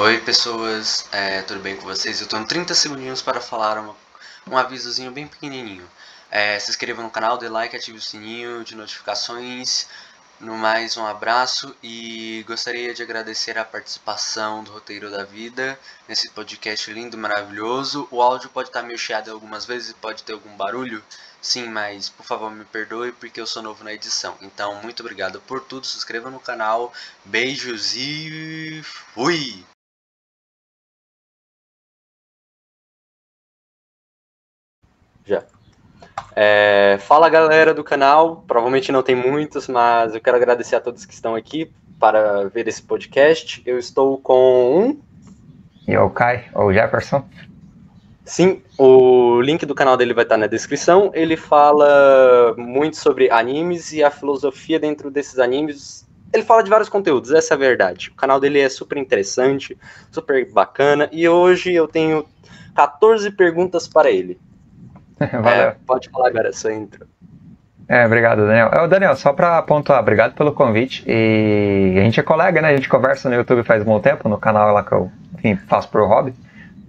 Oi pessoas, é, tudo bem com vocês? Eu tô em 30 segundinhos para falar uma, um avisozinho bem pequenininho. É, se inscreva no canal, dê like, ative o sininho de notificações. No mais, um abraço e gostaria de agradecer a participação do Roteiro da Vida nesse podcast lindo maravilhoso. O áudio pode estar meio chiado algumas vezes, pode ter algum barulho, sim, mas por favor me perdoe porque eu sou novo na edição. Então, muito obrigado por tudo, se inscreva no canal, beijos e fui! Já. É, fala galera do canal, provavelmente não tem muitos, mas eu quero agradecer a todos que estão aqui para ver esse podcast. Eu estou com um. E o Kai, ou Jefferson. Sim, o link do canal dele vai estar na descrição. Ele fala muito sobre animes e a filosofia dentro desses animes. Ele fala de vários conteúdos, essa é a verdade. O canal dele é super interessante, super bacana. E hoje eu tenho 14 perguntas para ele. Valeu. É, pode falar agora, sua intro. É, obrigado, Daniel. É, o Daniel, só para pontuar, obrigado pelo convite. E a gente é colega, né? A gente conversa no YouTube faz um bom tempo, no canal lá que eu enfim, faço por hobby.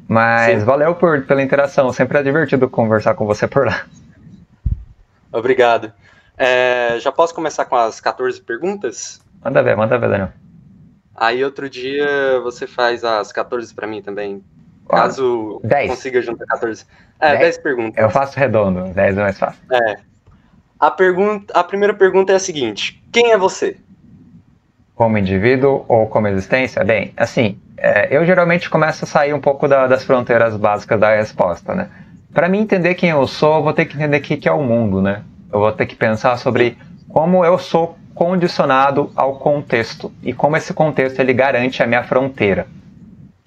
Mas Sim. valeu por, pela interação, sempre é divertido conversar com você por lá. Obrigado. É, já posso começar com as 14 perguntas? Manda ver, manda ver, Daniel. Aí outro dia você faz as 14 para mim também. Caso 10. consiga juntar 14. É, 10, 10 perguntas. Eu faço redondo, 10 é mais fácil. É. A, pergunta, a primeira pergunta é a seguinte: quem é você? Como indivíduo ou como existência? Bem, assim, é, eu geralmente começo a sair um pouco da, das fronteiras básicas da resposta, né? Para mim entender quem eu sou, eu vou ter que entender o que, que é o mundo, né? Eu vou ter que pensar sobre como eu sou condicionado ao contexto e como esse contexto ele garante a minha fronteira.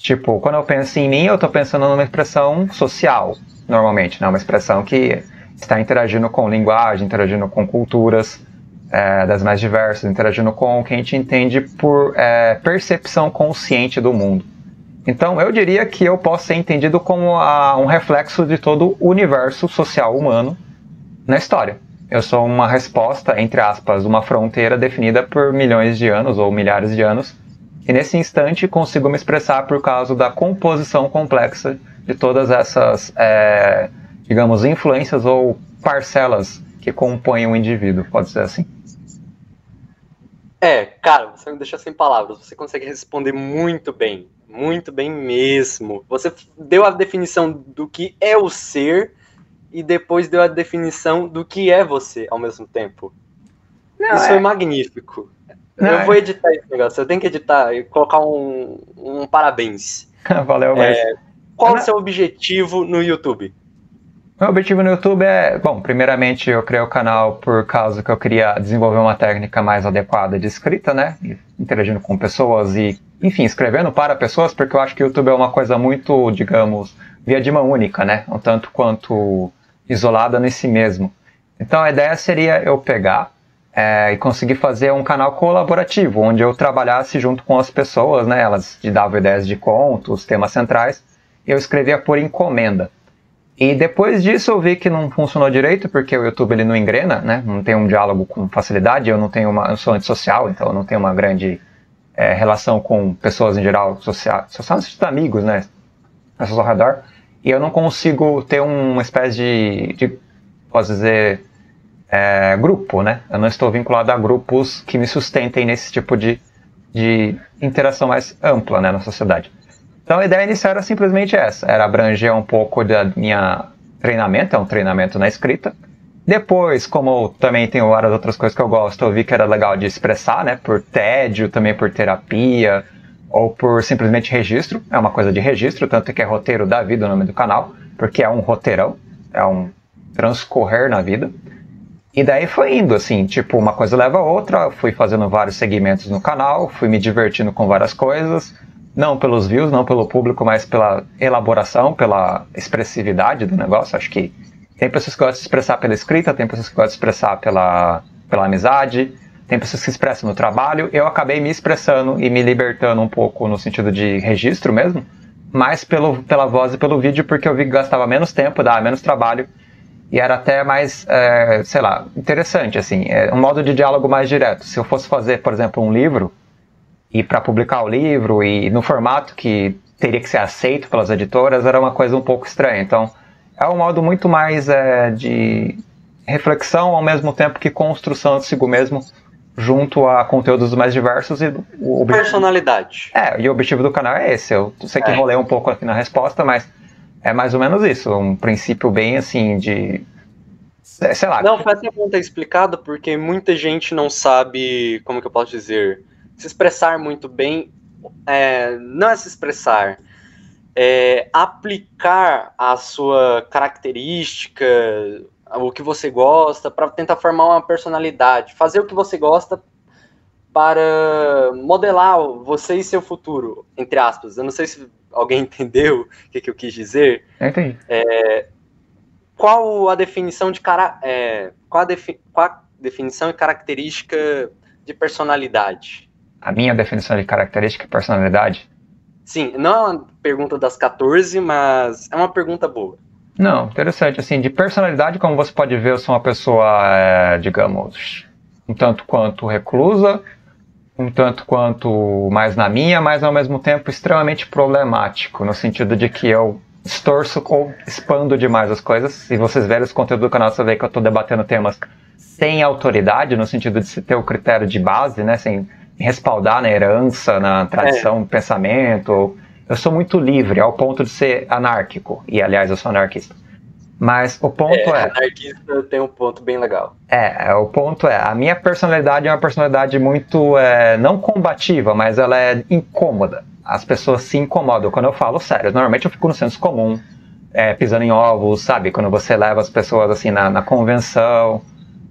Tipo, quando eu penso em mim, eu estou pensando numa expressão social, normalmente, né? Uma expressão que está interagindo com linguagem, interagindo com culturas é, das mais diversas, interagindo com o que a gente entende por é, percepção consciente do mundo. Então, eu diria que eu posso ser entendido como a, um reflexo de todo o universo social humano na história. Eu sou uma resposta, entre aspas, uma fronteira definida por milhões de anos ou milhares de anos e nesse instante consigo me expressar por causa da composição complexa de todas essas, é, digamos, influências ou parcelas que compõem o indivíduo, pode ser assim? É, cara, você me deixa sem palavras. Você consegue responder muito bem, muito bem mesmo. Você deu a definição do que é o ser e depois deu a definição do que é você ao mesmo tempo. Não, Isso é... foi magnífico. Não, eu vou editar esse negócio, eu tenho que editar e colocar um, um parabéns. Valeu, mas... É, qual o seu objetivo no YouTube? Meu objetivo no YouTube é, bom, primeiramente eu criei o canal por causa que eu queria desenvolver uma técnica mais adequada de escrita, né? Interagindo com pessoas e, enfim, escrevendo para pessoas, porque eu acho que o YouTube é uma coisa muito, digamos, via de mão única, né? Um tanto quanto isolada nesse mesmo. Então a ideia seria eu pegar é, e conseguir fazer um canal colaborativo, onde eu trabalhasse junto com as pessoas, né? Elas davam ideias de contos, temas centrais, eu escrevia por encomenda. E depois disso eu vi que não funcionou direito, porque o YouTube ele não engrena, né? Não tem um diálogo com facilidade, eu não tenho uma, eu sou antissocial, então eu não tenho uma grande é, relação com pessoas em geral, social, social amigos, né? Pessoas ao redor. E eu não consigo ter uma espécie de, de posso dizer, é, grupo, né? Eu não estou vinculado a grupos que me sustentem nesse tipo de, de interação mais ampla né, na sociedade. Então a ideia inicial era simplesmente essa, era abranger um pouco da minha treinamento, é um treinamento na escrita. Depois, como também tenho várias outras coisas que eu gosto, eu vi que era legal de expressar, né? Por tédio, também por terapia, ou por simplesmente registro. É uma coisa de registro, tanto que é roteiro da vida o nome do canal, porque é um roteirão, é um transcorrer na vida. E daí foi indo, assim, tipo, uma coisa leva a outra, fui fazendo vários segmentos no canal, fui me divertindo com várias coisas, não pelos views, não pelo público, mas pela elaboração, pela expressividade do negócio. Acho que tem pessoas que gostam de expressar pela escrita, tem pessoas que gostam de expressar pela, pela amizade, tem pessoas que expressam no trabalho. Eu acabei me expressando e me libertando um pouco no sentido de registro mesmo, mais pelo, pela voz e pelo vídeo, porque eu vi que gastava menos tempo, dava menos trabalho e era até mais, é, sei lá, interessante, assim, é um modo de diálogo mais direto. Se eu fosse fazer, por exemplo, um livro, e para publicar o livro e no formato que teria que ser aceito pelas editoras era uma coisa um pouco estranha. Então, é um modo muito mais é, de reflexão ao mesmo tempo que construção de si mesmo junto a conteúdos mais diversos e o objetivo... personalidade. É, e o objetivo do canal é esse. Eu sei que é. enrolei um pouco aqui na resposta, mas é mais ou menos isso, um princípio bem assim de sei lá. Não, foi até bom ter explicado porque muita gente não sabe, como que eu posso dizer, se expressar muito bem, é, não é se expressar, é aplicar a sua característica, o que você gosta, para tentar formar uma personalidade, fazer o que você gosta para modelar você e seu futuro, entre aspas. Eu não sei se alguém entendeu o que, que eu quis dizer. Entendi. É, qual a definição de cara, é, qual, a defi, qual a definição e característica de personalidade? A minha definição de característica e personalidade? Sim, não é uma pergunta das 14, mas é uma pergunta boa. Não, interessante. Assim, de personalidade, como você pode ver, eu sou uma pessoa, é, digamos, um tanto quanto reclusa, um tanto quanto mais na minha, mas ao mesmo tempo extremamente problemático, no sentido de que eu distorço ou expando demais as coisas. Se vocês verem os conteúdos do canal, você vê que eu estou debatendo temas sem autoridade, no sentido de se ter o critério de base, né, sem respaldar na herança, na tradição, é. pensamento, eu sou muito livre, ao ponto de ser anárquico. E, aliás, eu sou anarquista. Mas o ponto é. é anarquista tem um ponto bem legal. É, é, o ponto é: a minha personalidade é uma personalidade muito. É, não combativa, mas ela é incômoda. As pessoas se incomodam quando eu falo sério. Normalmente eu fico no senso comum, é, pisando em ovos, sabe? Quando você leva as pessoas assim na, na convenção,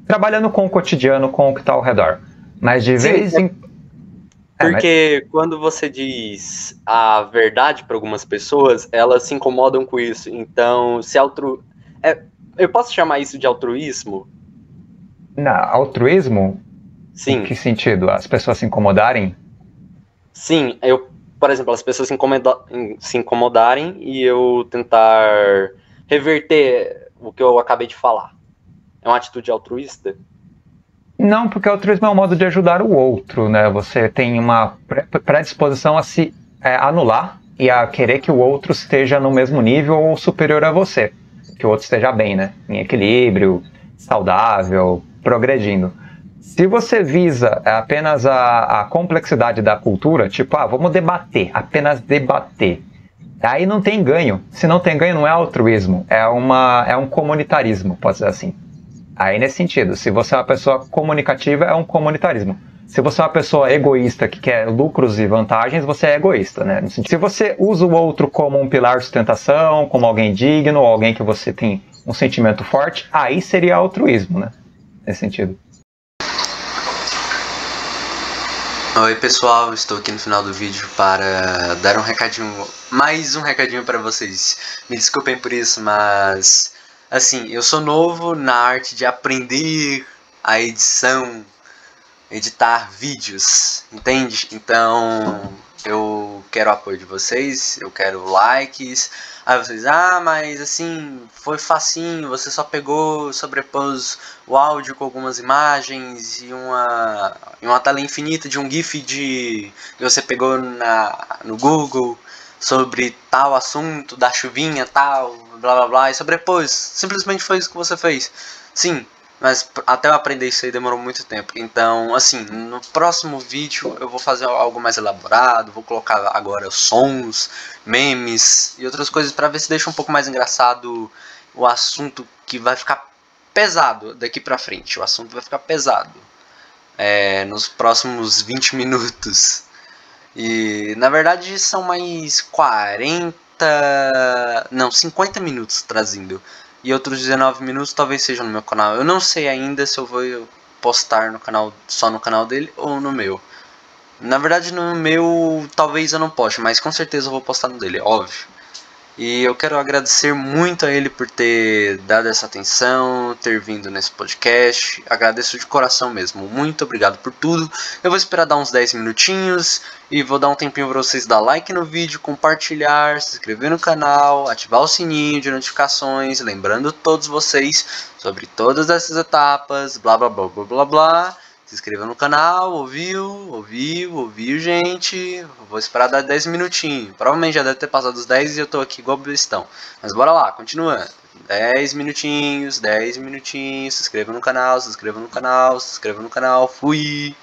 trabalhando com o cotidiano, com o que está ao redor. Mas de Sim, vez é em porque mas... quando você diz a verdade para algumas pessoas, elas se incomodam com isso. Então, se altru... É, eu posso chamar isso de altruísmo? Não, altruísmo? Sim. Em que sentido? As pessoas se incomodarem? Sim, eu, por exemplo, as pessoas se, incomoda... se incomodarem e eu tentar reverter o que eu acabei de falar. É uma atitude altruísta? Não, porque o altruísmo é um modo de ajudar o outro, né? Você tem uma predisposição a se é, anular e a querer que o outro esteja no mesmo nível ou superior a você. Que o outro esteja bem, né? Em equilíbrio, saudável, progredindo. Se você visa apenas a, a complexidade da cultura, tipo, ah, vamos debater, apenas debater. Aí não tem ganho. Se não tem ganho, não é altruísmo, é, uma, é um comunitarismo, pode ser assim. Aí nesse sentido, se você é uma pessoa comunicativa, é um comunitarismo. Se você é uma pessoa egoísta que quer lucros e vantagens, você é egoísta, né? Se você usa o outro como um pilar de sustentação, como alguém digno, alguém que você tem um sentimento forte, aí seria altruísmo, né? Nesse sentido. Oi pessoal, estou aqui no final do vídeo para dar um recadinho, mais um recadinho para vocês. Me desculpem por isso, mas assim, eu sou novo na arte de aprender a edição, editar vídeos, entende? Então, eu quero o apoio de vocês, eu quero likes. Aí vocês, ah, mas assim, foi facinho, você só pegou, sobrepôs o áudio com algumas imagens e uma, uma tela infinita de um GIF de que você pegou na, no Google sobre tal assunto, da chuvinha, tal, blá blá blá, e sobrepôs. Simplesmente foi isso que você fez. Sim, mas até eu aprender isso aí demorou muito tempo. Então, assim, no próximo vídeo eu vou fazer algo mais elaborado, vou colocar agora sons, memes e outras coisas para ver se deixa um pouco mais engraçado o assunto que vai ficar pesado daqui pra frente. O assunto vai ficar pesado é, nos próximos 20 minutos. E na verdade são mais 40, não, 50 minutos trazendo. E outros 19 minutos talvez sejam no meu canal. Eu não sei ainda se eu vou postar no canal só no canal dele ou no meu. Na verdade no meu talvez eu não poste, mas com certeza eu vou postar no dele, óbvio. E eu quero agradecer muito a ele por ter dado essa atenção, ter vindo nesse podcast. Agradeço de coração mesmo. Muito obrigado por tudo. Eu vou esperar dar uns 10 minutinhos e vou dar um tempinho para vocês dar like no vídeo, compartilhar, se inscrever no canal, ativar o sininho de notificações, lembrando todos vocês sobre todas essas etapas, blá blá blá blá blá blá. Se inscreva no canal, ouviu, ouviu, ouviu, gente. Vou esperar dar 10 minutinhos. Provavelmente já deve ter passado os 10 e eu tô aqui igual bestão. Mas bora lá, continuando. 10 minutinhos, 10 minutinhos. Se inscreva no canal, se inscreva no canal, se inscreva no canal. Fui!